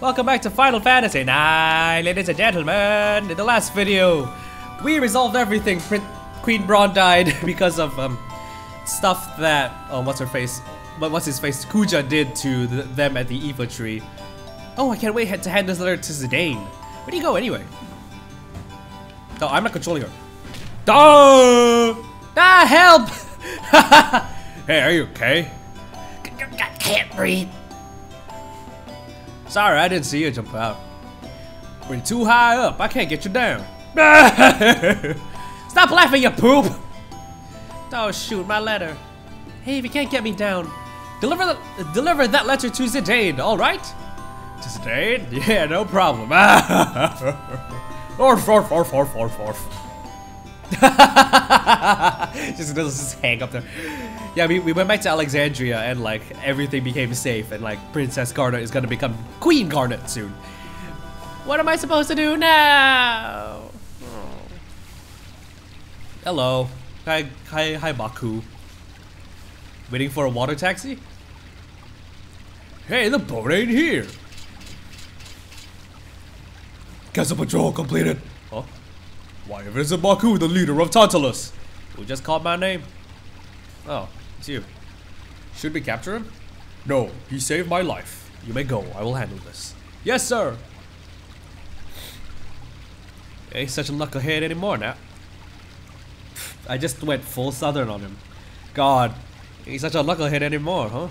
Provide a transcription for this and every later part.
Welcome back to Final Fantasy 9, ladies and gentlemen. In the last video, we resolved everything. Queen Brahne died because of um, stuff that oh, what's her face? But what's his face? Kuja did to the, them at the Iifa tree. Oh, I can't wait to hand this letter to Zidane. Where do you go anyway? No, I'm not controlling her. Duh! Ah, help! hey, are you okay? I can't breathe. Sorry, I didn't see you jump out. We're too high up. I can't get you down. Stop laughing, you poop! Oh shoot, my letter. Hey, if you can't get me down, deliver the, deliver that letter to Zidane, all right? To Zidane? Yeah, no problem. orf, orf, orf, orf, orf, orf. just, just hang up there. Yeah, we, we went back to Alexandria and like everything became safe and like Princess Garnet is gonna become Queen Garnet soon. What am I supposed to do now? Oh. Hello. Hi, hi, hi, Baku. Waiting for a water taxi? Hey, the boat ain't here. Castle patrol completed. Why, if it's Baku, the leader of Tantalus? Who just called my name? Oh, it's you. Should we capture him? No, he saved my life. You may go, I will handle this. Yes, sir! Ain't such a knucklehead anymore now. I just went full southern on him. God, ain't such a knucklehead anymore, huh?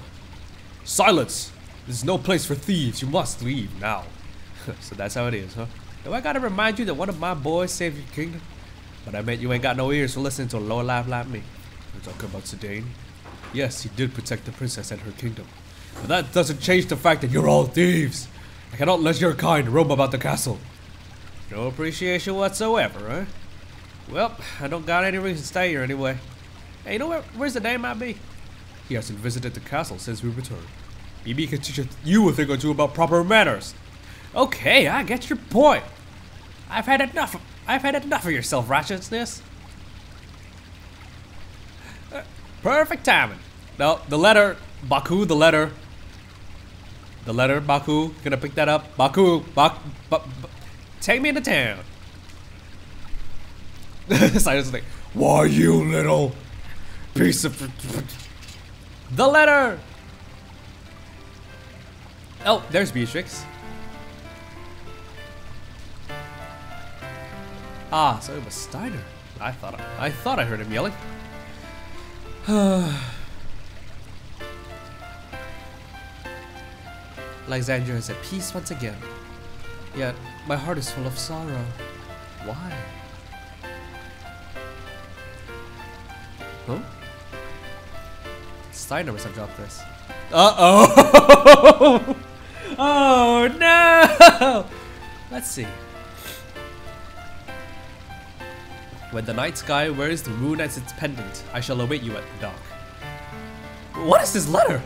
Silence! This is no place for thieves. You must leave now. so that's how it is, huh? Do I gotta remind you that one of my boys saved your kingdom? But I bet you ain't got no ears for listening to a low life like me. You're talking about Zidane? Yes, he did protect the princess and her kingdom. But that doesn't change the fact that you're all thieves. I cannot let your kind roam about the castle. No appreciation whatsoever, huh? Well, I don't got any reason to stay here anyway. Hey, you know where, where's the name might be? He hasn't visited the castle since we returned. Maybe he can teach you a thing or two about proper manners. Okay, I get your point. I've had enough. Of, I've had enough of your self-righteousness. Uh, perfect timing. No, the letter, Baku, the letter. The letter, Baku, gonna pick that up. Baku, Bak, Bak, take me into town. Silence like, why you little piece of... The letter! Oh, there's Beatrix. Ah, so it was Steiner. I thought I, I thought I heard him yelling. Alexandria is at peace once again. Yet my heart is full of sorrow. Why? Huh? Steiner must have dropped this. Uh oh! oh no! Let's see. When the night sky wears the moon as its pendant, I shall await you at the dock. What is this letter?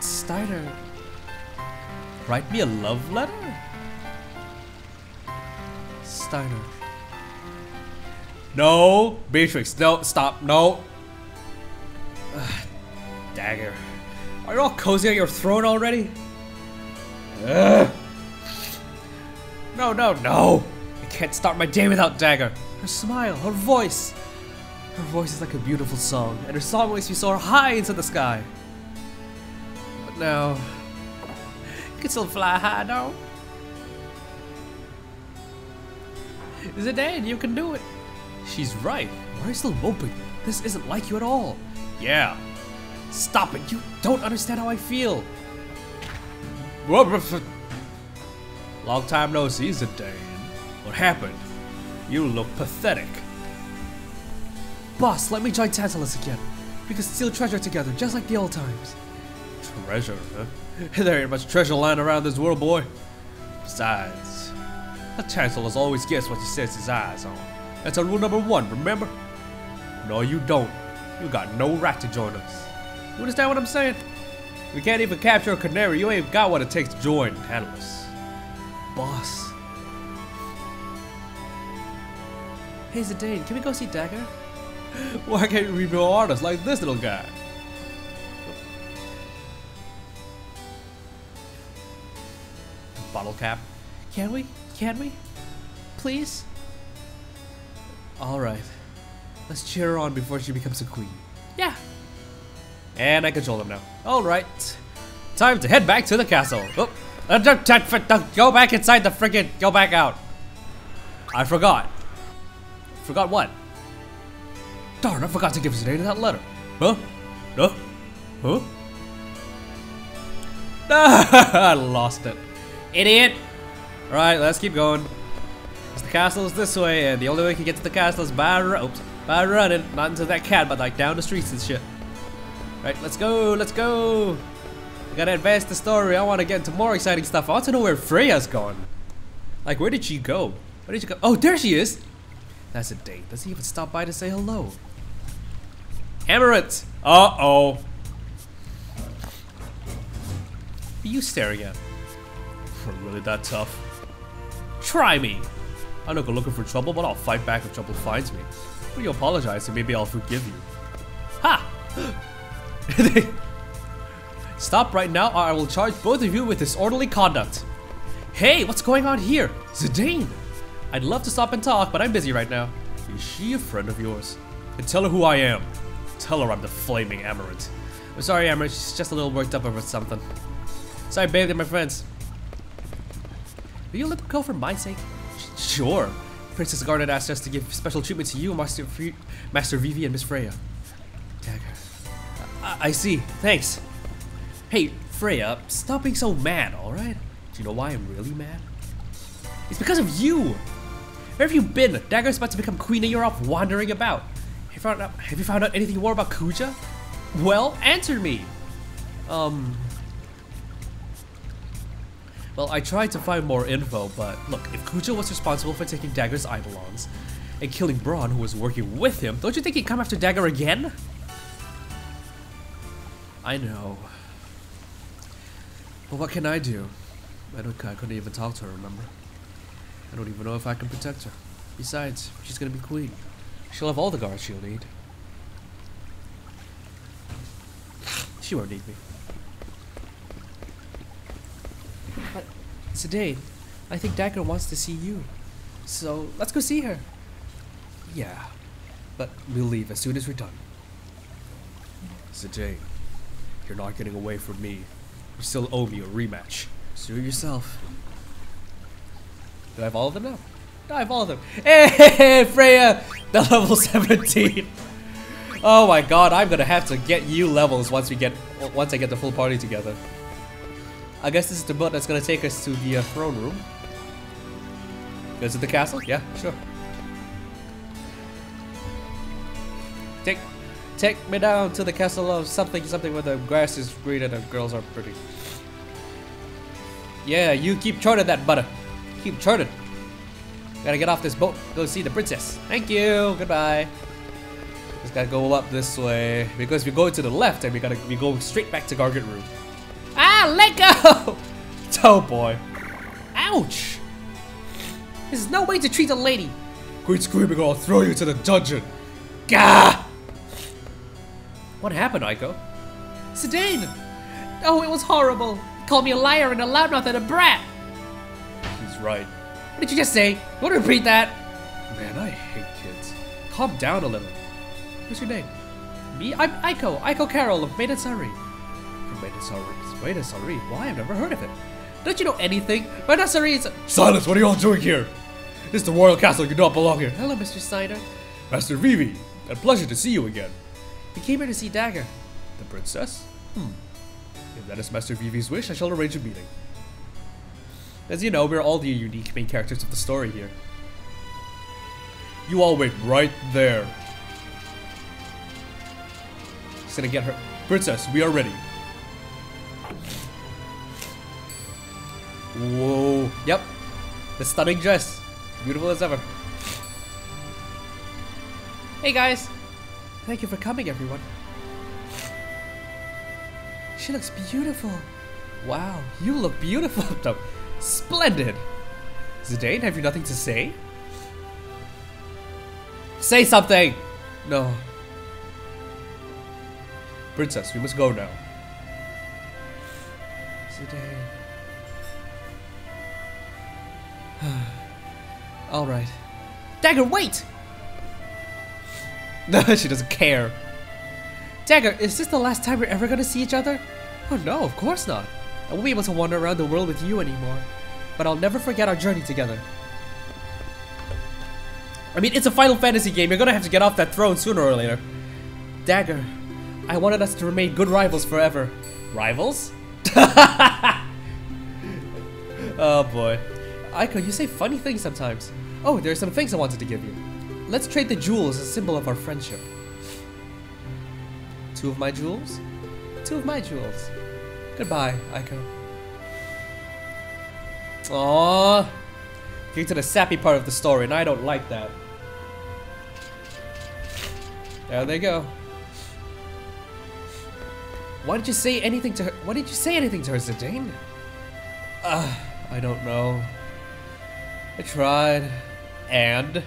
Steiner. Write me a love letter? Steiner. No! Beatrix, no, stop, no! Ugh, dagger. Are you all cozy at your throne already? Ugh. No, no, no! I can't start my day without Dagger. Her smile, her voice. Her voice is like a beautiful song, and her song makes me soar high into the sky. But now, you can still fly high, though. Zidane, you can do it. She's right. Why are you still moping? This isn't like you at all. Yeah. Stop it. You don't understand how I feel. Long time no see, Zidane. What happened? You look pathetic. Boss, let me join Tantalus again. We can steal treasure together, just like the old times. Treasure, huh? There ain't much treasure lying around this world, boy. Besides, a Tantalus always gets what he sets his eyes on. That's our rule number one, remember? No, you don't. You got no right to join us. You understand what I'm saying? We can't even capture a canary. You ain't got what it takes to join Tantalus. Boss. Hey Zidane, can we go see Dagger? Why can't we be artists like this little guy? bottle cap. Can we? Can we? Please? Alright. Let's cheer her on before she becomes a queen. Yeah. And I control them now. Alright. Time to head back to the castle. Oh, go back inside the friggin' go back out. I forgot. Forgot what? Darn, I forgot to give Zidane that letter. Huh? Huh? Huh? I lost it. Idiot! Alright, let's keep going. The castle is this way, and the only way we can get to the castle is by, oops, by running. Not into that cat, but like down the streets and shit. Right, let's go, let's go! I gotta advance the story. I wanna get into more exciting stuff. I want to know where Freya's gone. Like, where did she go? Where did she go? Oh, there she is! That's a date. Does he even stop by to say hello? Amaranth! Uh oh. Are you staring at? I'm really that tough. Try me! I'm not go looking for trouble, but I'll fight back if trouble finds me. Will you apologize and maybe I'll forgive you? Ha! Stop right now or I will charge both of you with disorderly conduct. Hey, what's going on here? Zidane! I'd love to stop and talk, but I'm busy right now. Is she a friend of yours? And tell her who I am. Tell her I'm the flaming Amaranth. I'm sorry, Amaranth, she's just a little worked up over something. Sorry, babe, they're my friends. Will you let them go for my sake? Sh- Sure. Princess Garnet asked us to give special treatment to you, Master, Fre- Master Vivi, and Miss Freya. Dagger. I-, I see. Thanks. Hey, Freya, stop being so mad, alright? Do you know why I'm really mad? It's because of you! Where have you been? Dagger's about to become queen and you're off wandering about. Have you found out, have you found out anything more about Kuja? Well, answer me! Um... Well, I tried to find more info, but look, if Kuja was responsible for taking Dagger's Eidolons and killing Brahne, who was working with him, don't you think he'd come after Dagger again? I know. But what can I do? I don't. I couldn't even talk to her. Remember? I don't even know if I can protect her. Besides, she's gonna be queen. She'll have all the guards she'll need. She won't need me. But, Zidane, I think Dagger wants to see you. So, let's go see her. Yeah, but we'll leave as soon as we're done. Zidane, you're not getting away from me. You still owe me a rematch. Sue yourself. Do I have all of them now? No, I have all of them. Hey, Freya! The level 17. Oh my god, I'm gonna have to get you levels once we get once I get the full party together. I guess this is the boat that's gonna take us to the uh, throne room. Is it the castle? Yeah, sure. Take, take me down to the castle of something, something where the grass is green and the girls are pretty. Yeah, you keep charting that butter. Keep charting. Gotta get off this boat. Go see the princess. Thank you. Goodbye. Just gotta go up this way because if we go to the left, and we gotta be going straight back to Gargan Roo. Ah, let go! oh boy. Ouch! There's no way to treat a lady. Quit screaming or I'll throw you to the dungeon. Gah! What happened, Eiko? Zidane! Oh, it was horrible. Called me a liar and a loudmouth and a brat. Right. What did you just say? You want to repeat that? Man, I hate kids. Calm down a little. What's your name? Me? I'm Eiko. Eiko Carol of Madain Sari. From Madain Sari? Madain Sari? Why? I've never heard of it. Don't you know anything? Madain Sari is... Silence! What are you all doing here? This is the royal castle. You don't belong here. Hello, Mr. Steiner. Master Vivi. A pleasure to see you again. We came here to see Dagger. The princess? Hmm. If that is Master Vivi's wish, I shall arrange a meeting. As you know, we're all the unique main characters of the story here. You all wait right there. She's gonna get her. Princess, we are ready. Whoa. Yep. The stunning dress. Beautiful as ever. Hey guys. Thank you for coming, everyone. She looks beautiful. Wow, you look beautiful. Splendid. Zidane, have you nothing to say? Say something! No. Princess, we must go now. Zidane. Alright. Dagger, wait! No she doesn't care. Dagger, is this the last time we're ever gonna see each other? Oh no, of course not. I won't be able to wander around the world with you anymore. But I'll never forget our journey together. I mean, it's a Final Fantasy game. You're gonna have to get off that throne sooner or later. Dagger, I wanted us to remain good rivals forever. Rivals? oh boy. Eiko, you say funny things sometimes. Oh, there are some things I wanted to give you. Let's trade the jewels as a symbol of our friendship. Two of my jewels? Two of my jewels. Goodbye, Eiko. Aww. Getting to the sappy part of the story, and I don't like that. There they go. Why did you say anything to her? Why did you say anything to her, Zidane? Uh, I don't know. I tried, and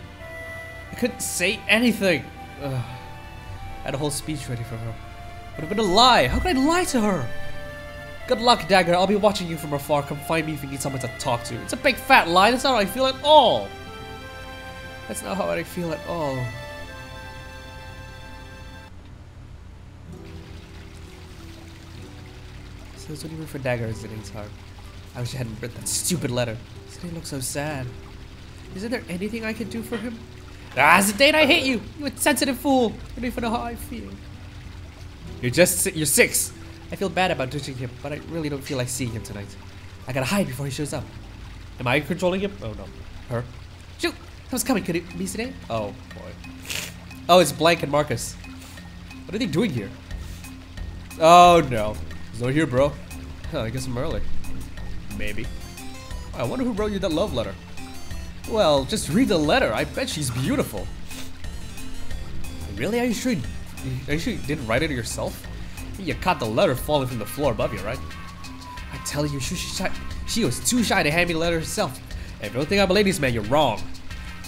I couldn't say anything. Ugh. I had a whole speech ready for her. But I'm gonna lie. How could I lie to her? Good luck, Dagger. I'll be watching you from afar. Come find me if you need someone to talk to. It's a big fat lie. That's not how I feel at all. That's not how I feel at all. So what you were for Dagger is Zidane's heart. I wish I hadn't read that stupid letter. Zidane looks so sad. Isn't there anything I can do for him? Ah, Zidane, I hate you! You insensitive fool! Don't even know how I feel. You're just si you're six. I feel bad about touching him, but I really don't feel like seeing him tonight. I gotta hide before he shows up. Am I controlling him? Oh no. Her? Shoot! Someone's coming. Could it be Zidane? Oh boy. Oh, it's Blank and Marcus. What are they doing here? Oh no. He's not here, bro. Huh, I guess I'm early. Maybe. I wonder who wrote you that love letter. Well, just read the letter. I bet she's beautiful. Really? Are you sure? You, are you sure you didn't write it yourself? You caught the letter falling from the floor above you, right? I tell you, she, she, she was too shy to hand me the letter herself. If you don't think I'm a ladies' man, you're wrong.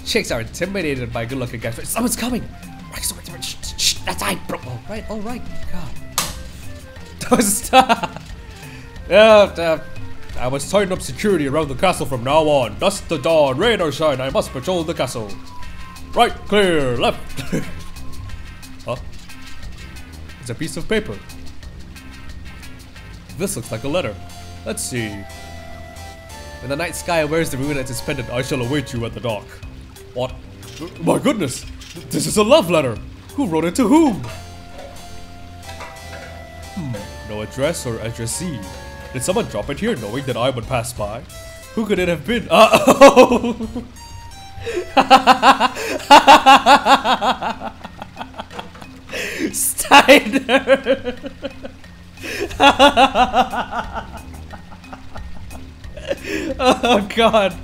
Chicks are intimidated by good-looking guys. Someone's coming. Right, so, shh, shh, shh, that's I, bro. All right, all right. God. Stop. Yeah, uh, I must tighten up security around the castle from now on. Dust the dawn, rain or shine, I must patrol the castle. Right, clear, left. It's a piece of paper. This looks like a letter. Let's see. When the night sky wears the moon as its pendant, I shall await you at the dock. What? My goodness! This is a love letter! Who wrote it to whom? Hmm, no address or addressee. Did someone drop it here knowing that I would pass by? Who could it have been? Uh oh! Steiner! oh god!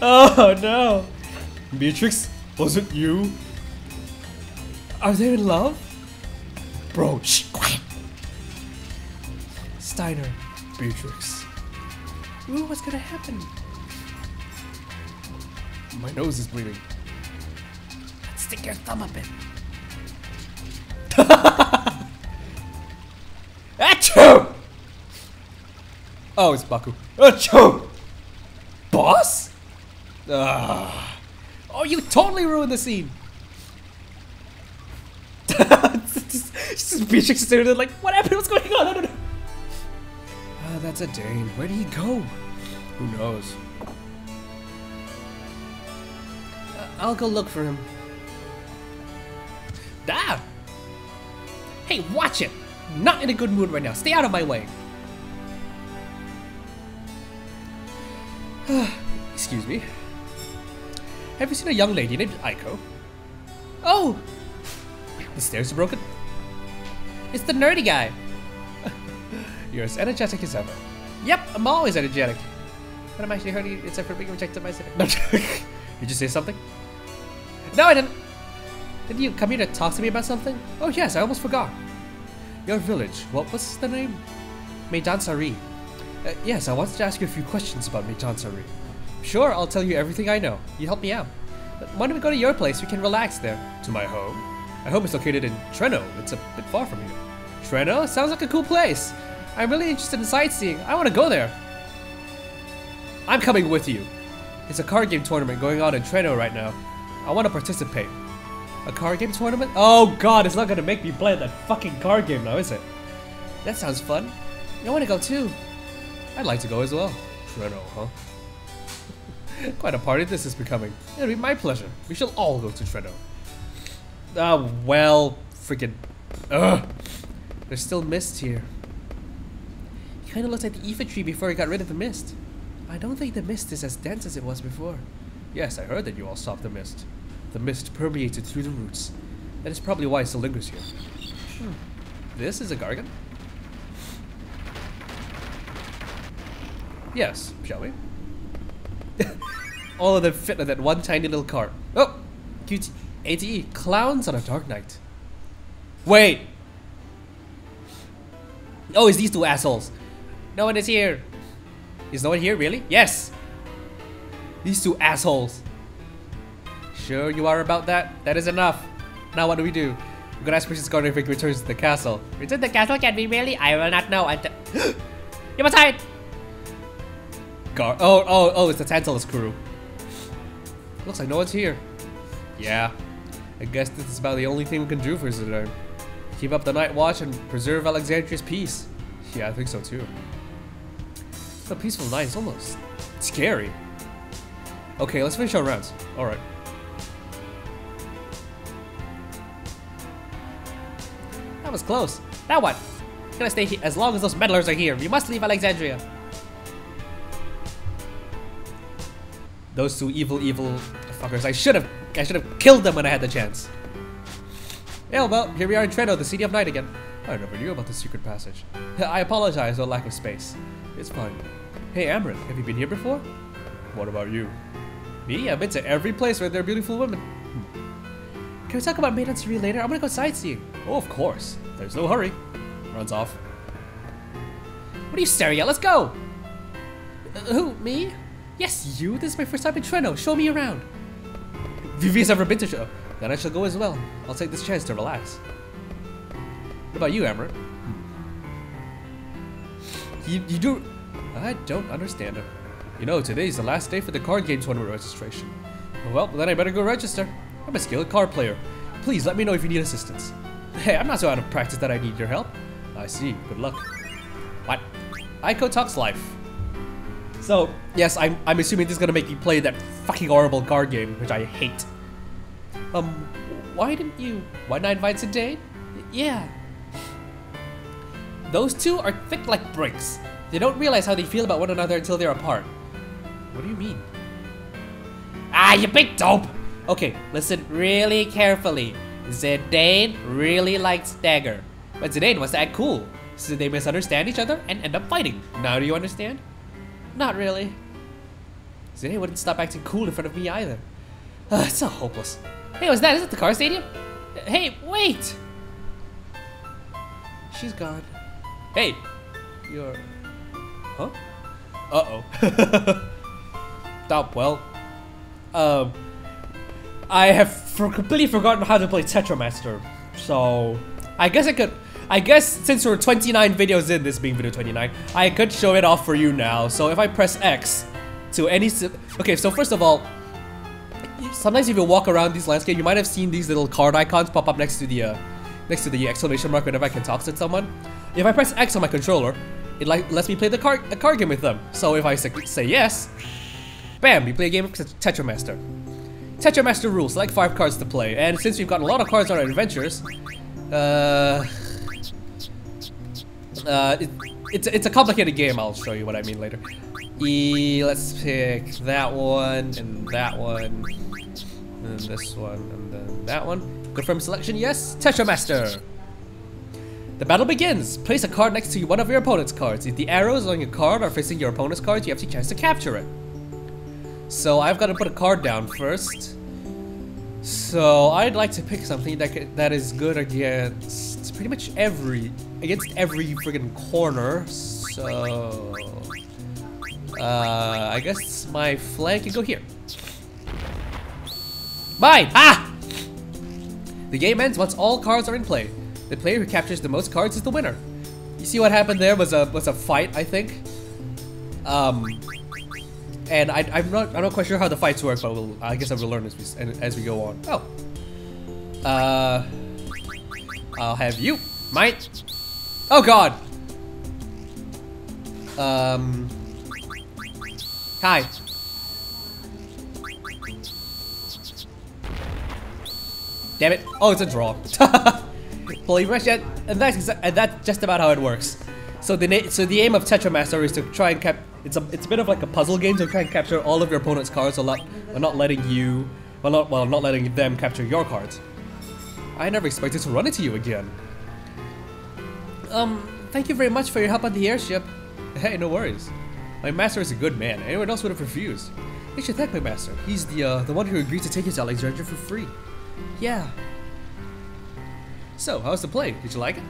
Oh no! Beatrix, was it you? Are they in love? Bro, shh, quiet! Steiner, Beatrix. Ooh, what's gonna happen? My nose is bleeding. Stick your thumb up it. Achoo! Oh, it's Baku. Achoo! Boss? Ah. Oh, you totally ruined the scene. Beatrix staring there like, what happened? What's going on? I don't know. Ah, that's a Dane. Where did he go? Who knows? Uh, I'll go look for him. Ah! Hey, watch it! Not in a good mood right now. Stay out of my way. Excuse me. Have you seen a young lady named Eiko? Oh! The stairs are broken? It's the nerdy guy. You're as energetic as ever. Yep, I'm always energetic. But I'm actually hurting except for being rejected by No, Did you say something? No, I didn't. Did you come here to talk to me about something? Oh yes, I almost forgot. Your village, what was the name? Madain Sari. Uh, yes, I wanted to ask you a few questions about Madain Sari. Sure, I'll tell you everything I know. You help me out. But why don't we go to your place? We can relax there. To my home? My home is located in Treno. It's a bit far from here. Treno? Sounds like a cool place. I'm really interested in sightseeing. I want to go there. I'm coming with you. It's a card game tournament going on in Treno right now. I want to participate. A card game tournament? Oh god, it's not gonna make me play that fucking card game now, is it? That sounds fun. I want to go too. I'd like to go as well. Treno, huh? Quite a party this is becoming. It'll be my pleasure. We shall all go to Treno. Ah, well, freaking. Ugh. There's still mist here. It kind of looks like the Iifa tree before it got rid of the mist. I don't think the mist is as dense as it was before. Yes, I heard that you all stopped the mist. The mist permeated through the roots. That is probably why it still lingers here. Hmm. This is a gargan? Yes, shall we? all of them fit in that one tiny little cart. Oh! QT ATE, clowns on a dark night. Wait! Oh, it's these two assholes. No one is here. Is no one here, really? Yes! These two assholes. Sure you are about that? That is enough. Now what do we do? We're gonna ask Princess Garnet if he returns to the castle. Return to the castle can we really? I will not know until... you must hide! Gar- oh, oh, oh, it's the Tantalus crew. Looks like no one's here. Yeah, I guess this is about the only thing we can do for today. Keep up the night watch and preserve Alexandria's peace. Yeah, I think so too. It's a peaceful night, it's almost scary. Okay, let's finish our rounds. Alright. That was close. Now what? Gonna stay here as long as those meddlers are here. We must leave Alexandria. Those two evil, evil fuckers. I should have, I should have killed them when I had the chance. Yeah, well, here we are in Treno, the city of night again. I never knew about the secret passage. I apologize for lack of space. It's fine. Hey, Amrit, have you been here before? What about you? Me? I've been to every place where there are beautiful women. Hmm. Can we talk about Maiden Three later? I'm gonna go sightseeing. Oh, of course. There's no hurry. Runs off. What are you staring at? Let's go! Uh, who? Me? Yes, you. This is my first time in Treno. Show me around. Vivi's never been to show. Then I shall go as well. I'll take this chance to relax. What about you, Amrit? You, you do... I don't understand it. You know, today's the last day for the card game tournament registration. Well, then I better go register. I'm a skilled card player. Please let me know if you need assistance. Hey, I'm not so out of practice that I need your help. I see. Good luck. What? Eiko talks life. So, yes, I'm, I'm assuming this is gonna make you play that fucking horrible card game, which I hate. Um, why didn't you... Why not invite Zidane? Yeah. Those two are thick like bricks. They don't realize how they feel about one another until they're apart. What do you mean? Ah, you big dope! Okay, listen really carefully. Zidane really likes Dagger. But Zidane wants to act cool. So they misunderstand each other and end up fighting. Now do you understand? Not really. Zidane wouldn't stop acting cool in front of me either. Uh, it's so hopeless. Hey, what's that? Is it the car stadium? Hey, wait! She's gone. Hey! You're... Huh? Uh-oh. Stop, well. Um... I have for completely forgotten how to play Tetramaster. So... I guess I could... I guess since we're 29 videos in, this being video 29, I could show it off for you now. So if I press X to any... Okay, so first of all, sometimes if you walk around these landscape, you might have seen these little card icons pop up next to the uh, next to the exclamation mark whenever I can talk to someone. If I press X on my controller, it like lets me play the card a card game with them. So if I say, say yes, bam, we play a game of Tetramaster. Tetramaster rules, like five cards to play, and since we've gotten a lot of cards on our adventures, uh, uh, it, it's it's a complicated game. I'll show you what I mean later. E, let's pick that one and that one. And this one, and then that one. Confirm selection, yes. Tetramaster. The battle begins. Place a card next to one of your opponent's cards. If the arrows on your card are facing your opponent's cards, you have the chance to capture it. So I've got to put a card down first. So I'd like to pick something that that is good against pretty much every against every friggin' corner. So uh, I guess my flank can go here. Mine! Ah! The game ends once all cards are in play. The player who captures the most cards is the winner. You see what happened there was a was a fight, I think. Um, and I, I'm not I'm not quite sure how the fights work, but we'll, I guess I will learn as we as we go on. Oh, uh, I'll have you, mate. Oh God. Um. Hi. Damn it! Oh, it's a draw. well, you and that's and that's just about how it works. So the so the aim of Tetramaster is to try and cap. It's a it's a bit of like a puzzle game to try and capture all of your opponent's cards, while while not letting you, well not well not letting them capture your cards. I never expected to run into you again. Um, thank you very much for your help on the airship. Hey, no worries. My master is a good man. Anyone else would have refused. You should thank my master. He's the uh, the one who agreed to take you to Alexandria for free. Yeah. So, how's the play? Did you like it?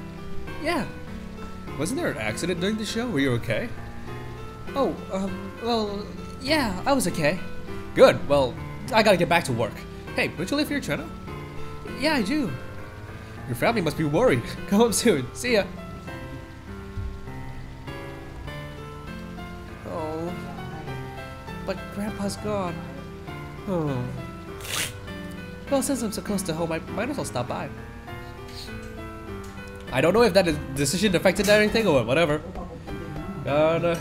Yeah. Wasn't there an accident during the show? Were you okay? Oh, um, well, yeah, I was okay. Good. Well, I gotta get back to work. Hey, don't you live here, Trina? Yeah, I do. Your family must be worried. Come home soon. See ya. Oh. But Grandpa's gone. Oh. Well, since I'm so close to home, I might as well stop by. I don't know if that decision affected anything or whatever. Uh,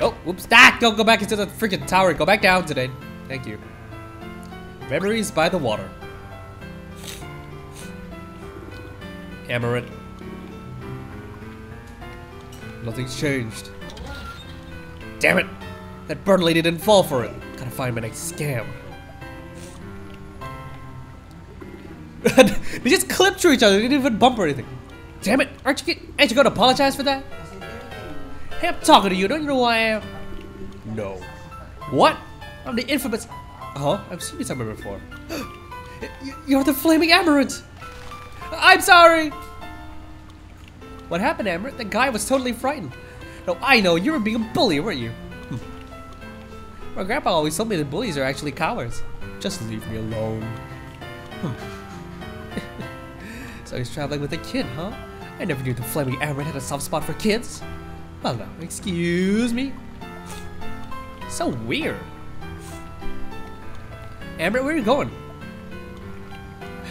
oh, whoops. Ah, don't go back into the freaking tower. Go back down today. Thank you. Memories by the water. Amarant. Nothing's changed. Damn it! That bird lady didn't fall for it. Gotta find my next scam. They just clipped through each other. They didn't even bump or anything. Damn it! Aren't you ain't you gonna apologize for that? Hey, I'm talking to you. Don't you know who I am? No. What? I'm the infamous. Huh? I've seen you somewhere before. You're the flaming Amaranth. I'm sorry. What happened, Amaranth? The guy was totally frightened. No, I know. You were being a bully, weren't you? Hmm. My grandpa always told me that bullies are actually cowards. Just leave me alone. So he's traveling with a kid, huh? I never knew the flaming Amarant had a soft spot for kids. Well, now, excuse me. So weird. Amarant, where are you going?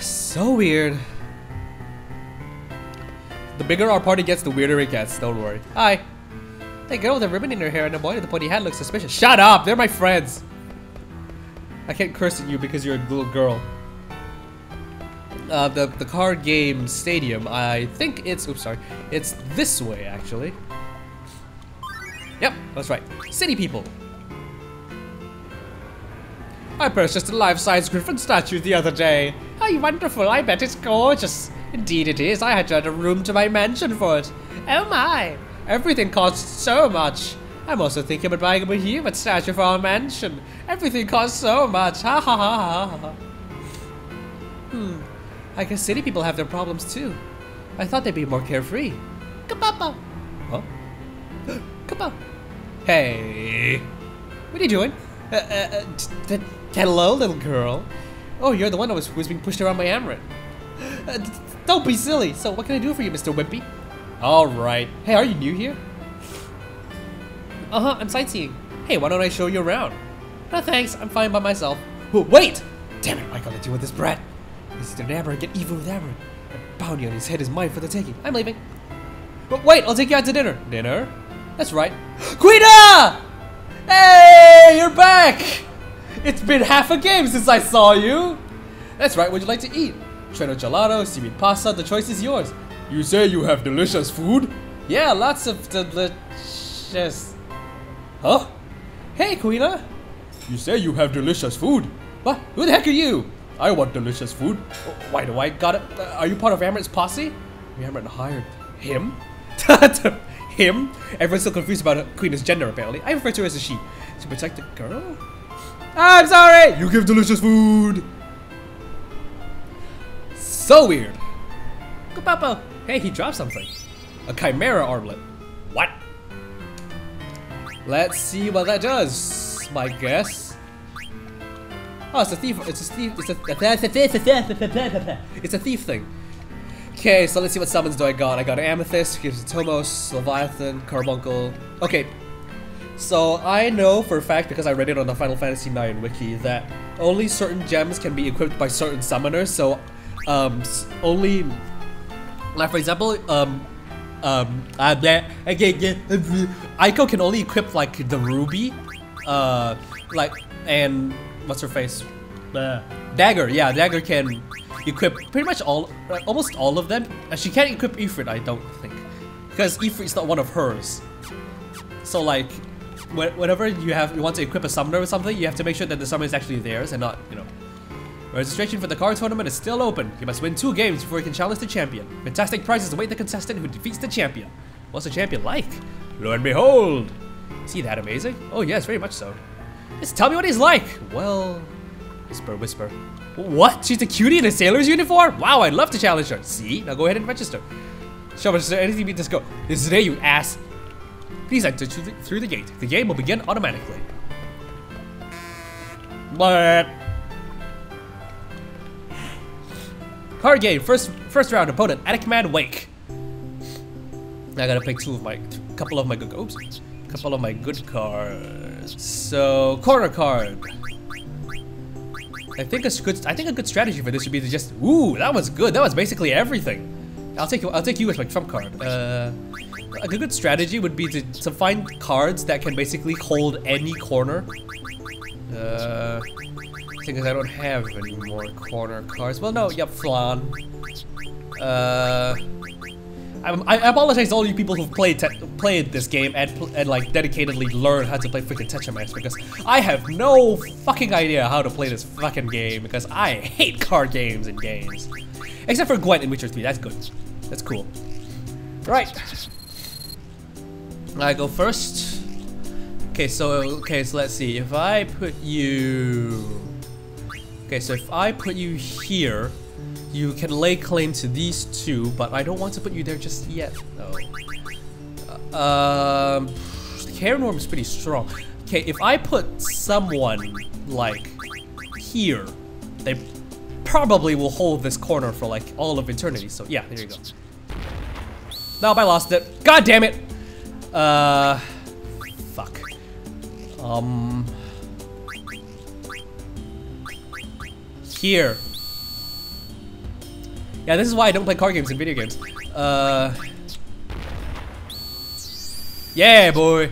So weird. The bigger our party gets, the weirder it gets. Don't worry. Hi. That girl with a ribbon in her hair and a boy with a pointy hat looks suspicious. Shut up! They're my friends! I can't curse at you because you're a little girl uh, the, the card game stadium, I think it's, oops, sorry, it's this way, actually. Yep, that's right. City people. I purchased a life-size griffin statue the other day. How wonderful, I bet it's gorgeous. Indeed it is, I had to add a room to my mansion for it. Oh my, everything costs so much. I'm also thinking about buying a behemoth statue for our mansion. Everything costs so much, ha ha ha ha. Hmm, I guess city people have their problems too. I thought they'd be more carefree. Kapapa! Huh? Kapapa! Hey! What are you doing? Uh, uh, uh hello, little girl. Oh, you're the one who was, who was being pushed around by Amarant. Uh, don't be silly. So, what can I do for you, Mr. Wimpy? All right. Hey, are you new here? Uh-huh, I'm sightseeing. Hey, why don't I show you around? No, thanks. I'm fine by myself. wait! Damn it, I gotta deal with this brat. He's to never get even with Amarant. A bounty on his head is mine for the taking. I'm leaving. But wait, I'll take you out to dinner. Dinner? That's right. Quina! Hey, you're back! It's been half a game since I saw you. That's right, what'd you like to eat? Treno gelato, seaweed pasta, the choice is yours. You say you have delicious food? Yeah, lots of delicious. Huh? Hey, Quina. You say you have delicious food. What? Who the heck are you? I want delicious food. Why do I got it? Are you part of Amarant's posse? Amarant hired him? him? Everyone's still confused about Quina's gender, apparently. I refer to her as a she. To protect the girl? I'm sorry! You give delicious food! So weird. Good Papa. Hey, he dropped something. A chimera armlet. What? Let's see what that does, my guess. Oh, it's a thief. It's a thief. It's a it's a thief thing. Okay, so let's see what summons do I got. I got Amethyst, gives Tomos, Leviathan, Carbuncle. Okay, So I know for a fact because I read it on the Final Fantasy IX wiki that only certain gems can be equipped by certain summoners. So um, only like for example, um, um, uh, bleh, okay, yeah, uh. Eiko can only equip like the ruby, uh, like and what's her face, uh, dagger. Yeah, dagger can equip pretty much all, like, almost all of them. Uh, she can't equip Ifrit, I don't think, because Ifrit's not one of hers. So like, whe- whenever you have you want to equip a summoner or something, you have to make sure that the summoner is actually theirs and not you know. Registration for the card tournament is still open. You must win two games before you can challenge the champion. Fantastic prizes await the contestant who defeats the champion. What's the champion like? Lo and behold! See that amazing? Oh yes, very much so. Just tell me what he's like! Well... Whisper, whisper. What? She's a cutie in a sailor's uniform? Wow, I'd love to challenge her. See? Now go ahead and register. But is there anything we just go? This is today, you ass. Please enter through the, through the gate. The game will begin automatically. What? Card game, first first round opponent, Attic Man Wake. I gotta pick two of my, couple of my good, oops, couple of my good cards. So corner card. I think a good, I think a good strategy for this would be to just, ooh, that was good. That was basically everything. I'll take you, I'll take you as my trump card. Uh, a good strategy would be to, to find cards that can basically hold any corner. Uh, thing is, I don't have any more corner cards. Well, no, yep, flan. Uh, I, I apologize to all you people who've played played this game and, and like dedicatedly learned how to play freaking Tetris because I have no fucking idea how to play this fucking game because I hate card games and games. Except for Gwent in Witcher 3, that's good. That's cool. Right. I go first. Okay, so okay, so let's see. If I put you Okay, so if I put you here, you can lay claim to these two, but I don't want to put you there just yet, though. Uh, um, Karen is pretty strong. Okay, if I put someone, like, here, they probably will hold this corner for, like, all of eternity, so yeah, there you go. Nope, I lost it. God damn it! Uh, fuck. Um... Here. Yeah, this is why I don't play card games and video games. Uh... Yeah, boy!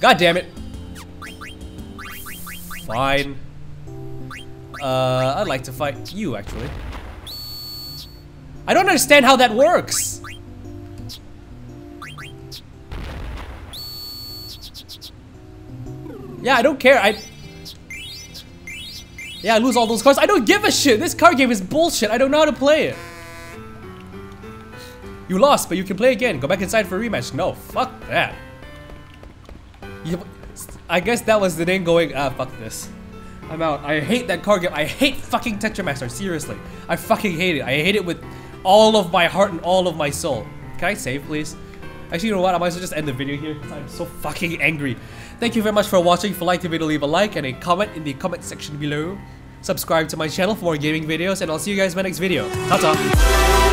God damn it! Fine. Uh, I'd like to fight you, actually. I don't understand how that works! Yeah, I don't care. I. Yeah, I lose all those cards. I don't give a shit. This card game is bullshit. I don't know how to play it. You lost, but you can play again. Go back inside for a rematch. No, fuck that. You, I guess that was the name going, ah, fuck this. I'm out. I hate that card game. I hate fucking Tetramaster. Seriously. I fucking hate it. I hate it with all of my heart and all of my soul. Can I save, please? Actually, you know what? I might as well just end the video here because I'm so fucking angry. Thank you very much for watching. If you liked the video, leave a like and a comment in the comment section below. Subscribe to my channel for more gaming videos, and I'll see you guys in my next video. Ta-ta!